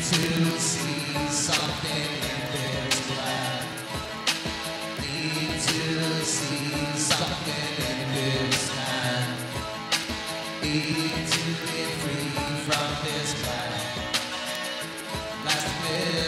to see something that's black. Need to see something in this time. Need to free from this life. Last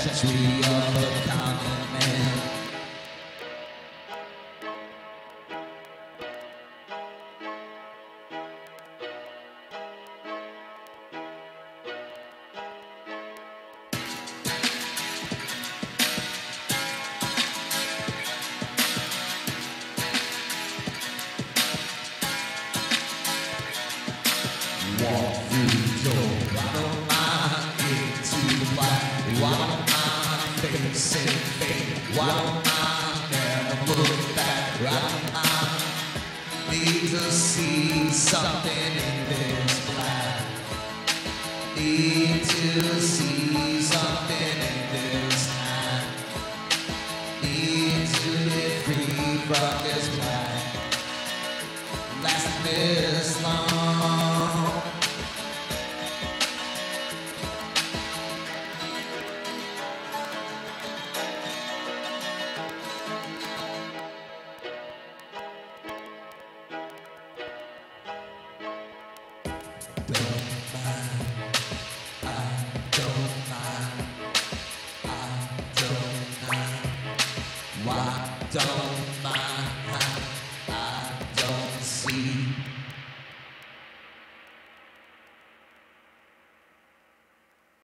century of the common man. Walk through the door, I don't mind getting too far. Same thing. Why I never look back? Why I need to see something in this black? Need to see something in this night. Need to be free from this black. Last miss. don't mind.